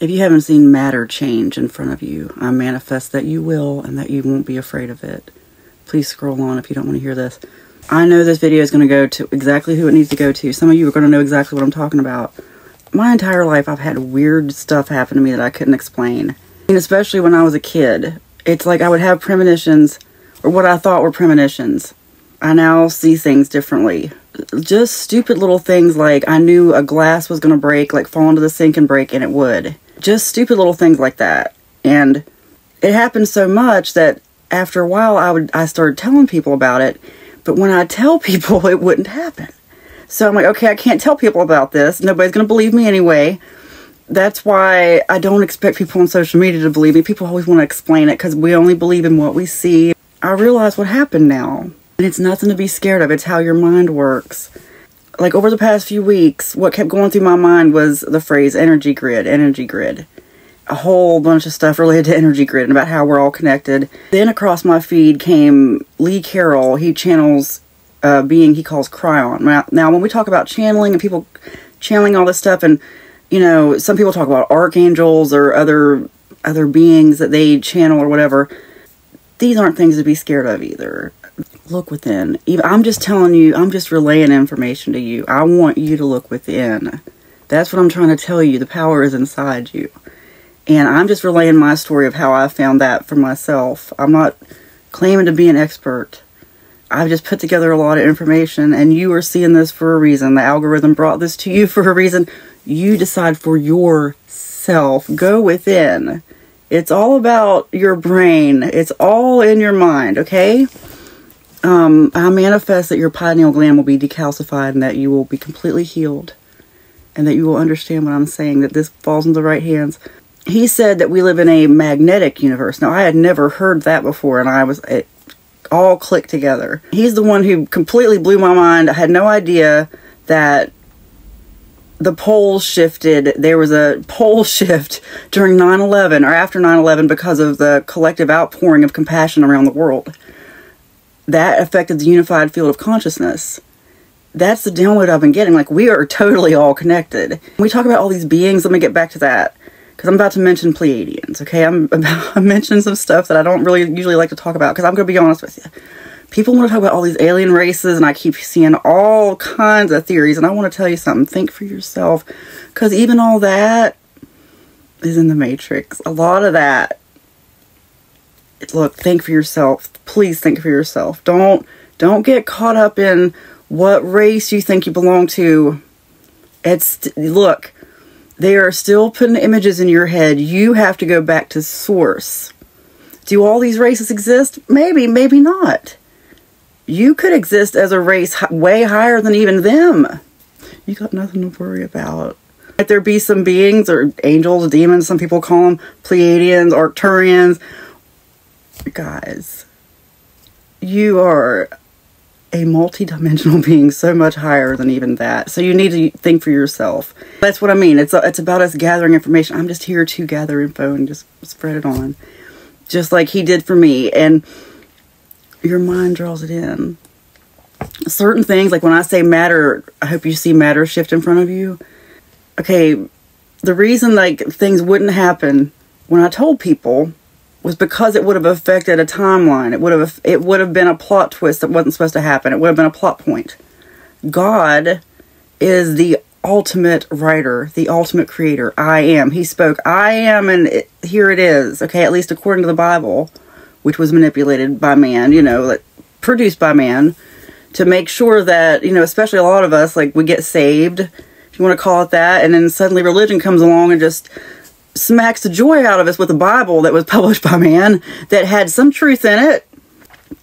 If you haven't seen matter change in front of you, I manifest that you will and that you won't be afraid of it. Please scroll on if you don't want to hear this. I know this video is going to go to exactly who it needs to go to. Some of you are going to know exactly what I'm talking about. My entire life, I've had weird stuff happen to me that I couldn't explain. And especially when I was a kid. It's like I would have premonitions, or what I thought were premonitions. I now see things differently just stupid little things like I knew a glass was going to break, like fall into the sink and break, and it would. Just stupid little things like that. And it happened so much that after a while I would I started telling people about it, but when I tell people it wouldn't happen. So I'm like, okay, I can't tell people about this. Nobody's going to believe me anyway. That's why I don't expect people on social media to believe me. People always want to explain it because we only believe in what we see. I realize what happened now. And it's nothing to be scared of. It's how your mind works. Like over the past few weeks, what kept going through my mind was the phrase energy grid, energy grid. A whole bunch of stuff related to energy grid and about how we're all connected. Then across my feed came Lee Carroll. He channels a being he calls Kryon. Now, now, when we talk about channeling and people channeling all this stuff, and you know, some people talk about archangels or other other beings that they channel or whatever. These aren't things to be scared of either look within. I'm just telling you, I'm just relaying information to you. I want you to look within. That's what I'm trying to tell you. The power is inside you. And I'm just relaying my story of how I found that for myself. I'm not claiming to be an expert. I've just put together a lot of information, and you are seeing this for a reason. The algorithm brought this to you for a reason. You decide for yourself. Go within. It's all about your brain, it's all in your mind, okay? Um, I manifest that your pineal gland will be decalcified and that you will be completely healed and that you will understand what I'm saying, that this falls in the right hands. He said that we live in a magnetic universe. Now, I had never heard that before, and I was, it all clicked together. He's the one who completely blew my mind. I had no idea that the poles shifted. There was a pole shift during 9 11 or after 9 11 because of the collective outpouring of compassion around the world that affected the unified field of consciousness. That's the download I've been getting. Like, we are totally all connected. When we talk about all these beings, let me get back to that. Because I'm about to mention Pleiadians, okay? I'm about to mention some stuff that I don't really usually like to talk about. Because I'm going to be honest with you. People want to talk about all these alien races, and I keep seeing all kinds of theories. And I want to tell you something. Think for yourself. Because even all that is in the Matrix. A lot of that look, think for yourself. Please think for yourself. Don't don't get caught up in what race you think you belong to. It's look, they are still putting images in your head. You have to go back to source. Do all these races exist? Maybe, maybe not. You could exist as a race way higher than even them. You got nothing to worry about. Might there be some beings or angels, demons, some people call them Pleiadians, Arcturians, guys, you are a multi-dimensional being so much higher than even that. So you need to think for yourself. That's what I mean. It's it's about us gathering information. I'm just here to gather info and just spread it on. Just like he did for me and your mind draws it in. Certain things like when I say matter, I hope you see matter shift in front of you. Okay, the reason like things wouldn't happen when I told people was because it would have affected a timeline. It would have it would have been a plot twist that wasn't supposed to happen. It would have been a plot point. God is the ultimate writer, the ultimate creator. I am. He spoke, I am, and it, here it is. Okay, at least according to the Bible, which was manipulated by man, you know, like, produced by man, to make sure that, you know, especially a lot of us, like, we get saved, if you want to call it that, and then suddenly religion comes along and just smacks the joy out of us with a Bible that was published by man that had some truth in it.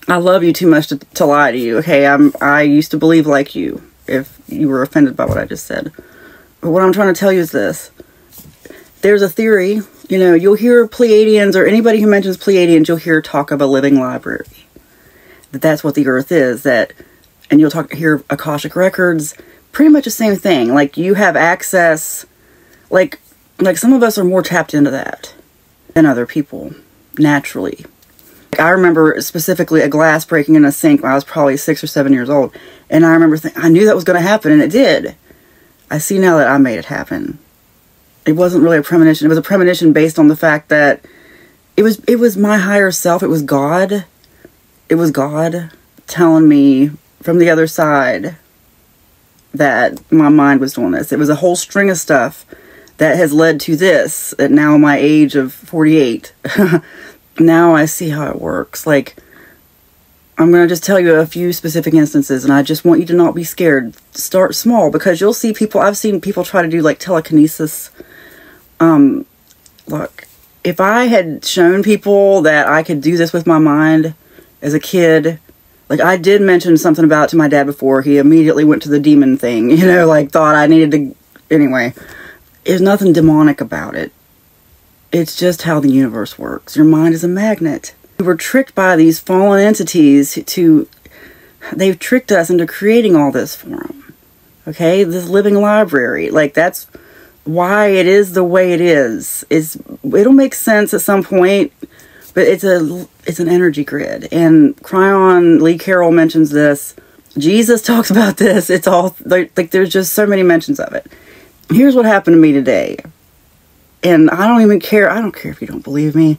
I love you too much to, to lie to you. Okay, I'm I used to believe like you if you were offended by what I just said. But what I'm trying to tell you is this. There's a theory, you know, you'll hear Pleiadians or anybody who mentions Pleiadians, you'll hear talk of a living library. That that's what the earth is, that and you'll talk hear Akashic records, pretty much the same thing. Like you have access like like some of us are more tapped into that than other people naturally. I remember specifically a glass breaking in a sink when I was probably six or seven years old. And I remember thinking, I knew that was going to happen, and it did. I see now that I made it happen. it wasn't really a premonition. It was a premonition based on the fact that it was it was my higher self. It was God. It was God telling me from the other side that my mind was doing this. It was a whole string of stuff that has led to this at now my age of 48. now I see how it works. Like I'm going to just tell you a few specific instances and I just want you to not be scared. Start small because you'll see people I've seen people try to do like telekinesis um look, if I had shown people that I could do this with my mind as a kid, like I did mention something about to my dad before, he immediately went to the demon thing, you know, like thought I needed to anyway. There's nothing demonic about it. It's just how the universe works. Your mind is a magnet. We were tricked by these fallen entities to they've tricked us into creating all this for them. Okay, this living library, like that's why it is the way it is. Is it'll make sense at some point, but it's a it's an energy grid. And Kryon, Lee Carroll mentions this. Jesus talks about this. It's all like there's just so many mentions of it. Here's what happened to me today. And I don't even care. I don't care if you don't believe me.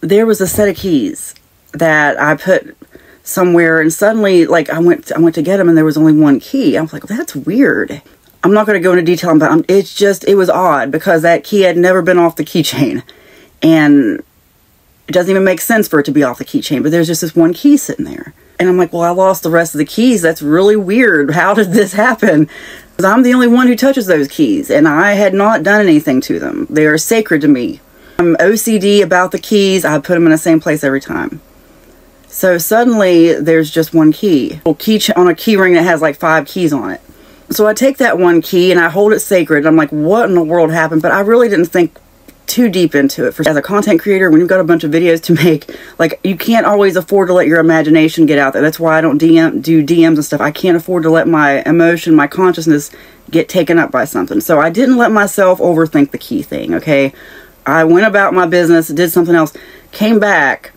There was a set of keys that I put somewhere and suddenly like I went I went to get them and there was only one key. I was like, that's weird. I'm not going to go into detail about it. It's just, it was odd because that key had never been off the keychain. And it doesn't even make sense for it to be off the keychain, but there's just this one key sitting there. And I'm like, well, I lost the rest of the keys. That's really weird. How did this happen? Because I'm the only one who touches those keys, and I had not done anything to them. They are sacred to me. I'm OCD about the keys. I put them in the same place every time. So suddenly, there's just one key. A key on a key ring that has like five keys on it. So I take that one key and I hold it sacred. I'm like, what in the world happened? But I really didn't think too deep into it. For as a content creator, when you've got a bunch of videos to make, like you can't always afford to let your imagination get out there. That's why I don't DM do DMs and stuff. I can't afford to let my emotion, my consciousness get taken up by something. So I didn't let myself overthink the key thing. Okay, I went about my business, did something else, came back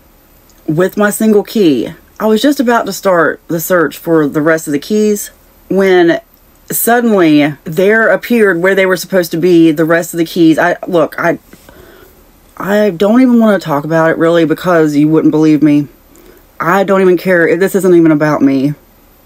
with my single key. I was just about to start the search for the rest of the keys when suddenly there appeared where they were supposed to be the rest of the keys. I look, I I don't even want to talk about it really because you wouldn't believe me. I don't even care. This isn't even about me.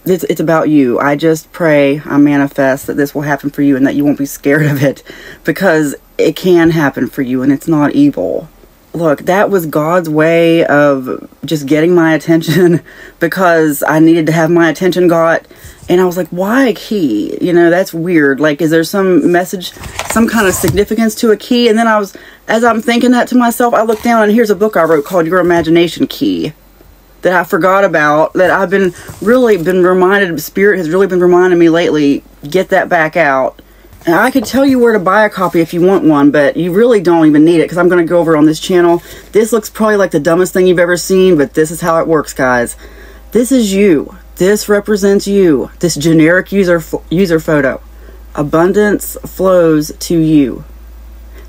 It's, it's about you. I just pray, I manifest that this will happen for you and that you won't be scared of it because it can happen for you and it's not evil. Look, that was God's way of just getting my attention because I needed to have my attention got and I was like, why a key? You know, that's weird. Like, is there some message, some kind of significance to a key? And then I was, as I'm thinking that to myself, I looked down and here's a book I wrote called Your Imagination Key that I forgot about that I've been really been reminded, Spirit has really been reminding me lately, get that back out. And I could tell you where to buy a copy if you want one, but you really don't even need it because I'm going to go over on this channel. This looks probably like the dumbest thing you've ever seen, but this is how it works, guys. This is you. This represents you, this generic user, user photo. Abundance flows to you.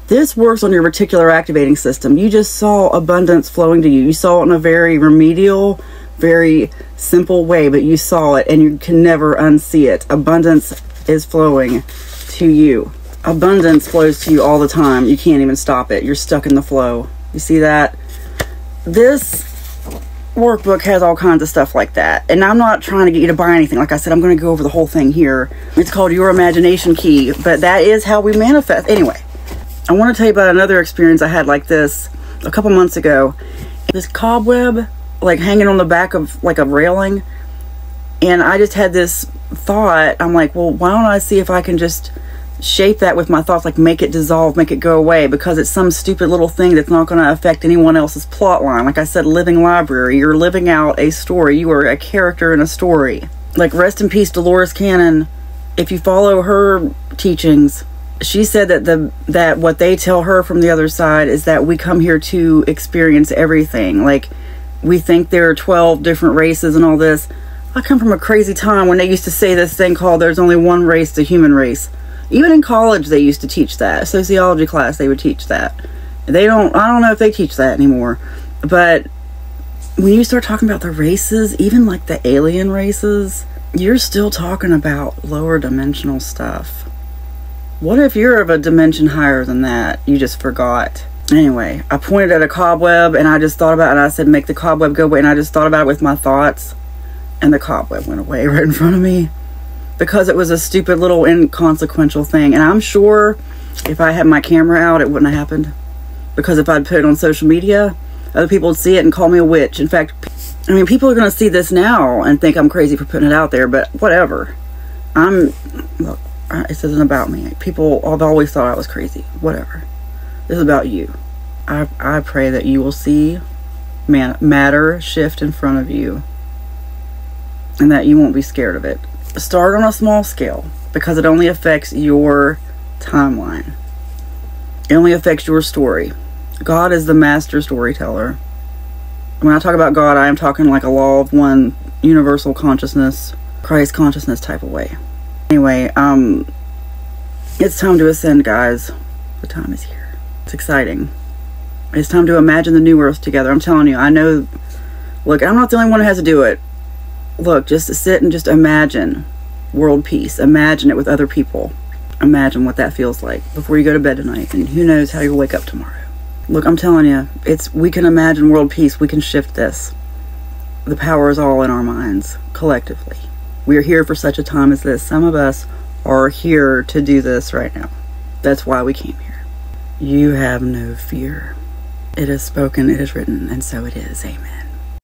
This works on your reticular activating system. You just saw abundance flowing to you. You saw it in a very remedial, very simple way, but you saw it and you can never unsee it. Abundance is flowing to you. Abundance flows to you all the time. You can't even stop it. You're stuck in the flow. You see that? This workbook has all kinds of stuff like that. And I'm not trying to get you to buy anything. Like I said, I'm going to go over the whole thing here. It's called Your Imagination Key, but that is how we manifest. Anyway, I want to tell you about another experience I had like this a couple months ago. This cobweb, like hanging on the back of like a railing. And I just had this thought. I'm like, well, why don't I see if I can just shape that with my thoughts, like make it dissolve, make it go away, because it's some stupid little thing that's not going to affect anyone else's plot line. Like I said, living library, you're living out a story, you are a character in a story. Like, rest in peace, Dolores Cannon. If you follow her teachings, she said that the that what they tell her from the other side is that we come here to experience everything. Like we think there are 12 different races and all this. I come from a crazy time when they used to say this thing called there's only one race, the human race even in college, they used to teach that. Sociology class, they would teach that. They don't, I don't know if they teach that anymore. But when you start talking about the races, even like the alien races, you're still talking about lower dimensional stuff. What if you're of a dimension higher than that? You just forgot. Anyway, I pointed at a cobweb and I just thought about it. And I said, make the cobweb go away. And I just thought about it with my thoughts. And the cobweb went away right in front of me because it was a stupid little inconsequential thing. And I'm sure if I had my camera out, it wouldn't have happened. Because if I'd put it on social media, other people would see it and call me a witch. In fact, I mean, people are going to see this now and think I'm crazy for putting it out there, but whatever. I'm, look, this isn't about me. People have always thought I was crazy. Whatever. This is about you. I, I pray that you will see man, matter shift in front of you and that you won't be scared of it. Start on a small scale because it only affects your timeline. It only affects your story. God is the master storyteller. When I talk about God, I am talking like a law of one, universal consciousness, Christ consciousness type of way. Anyway, um, it's time to ascend, guys. The time is here. It's exciting. It's time to imagine the new earth together. I'm telling you, I know. Look, I'm not the only one who has to do it. Look, just to sit and just imagine world peace. Imagine it with other people. Imagine what that feels like before you go to bed tonight. And who knows how you'll wake up tomorrow. Look, I'm telling you, it's we can imagine world peace. We can shift this. The power is all in our minds, collectively. We are here for such a time as this. Some of us are here to do this right now. That's why we came here. You have no fear. It is spoken, it is written, and so it is. Amen.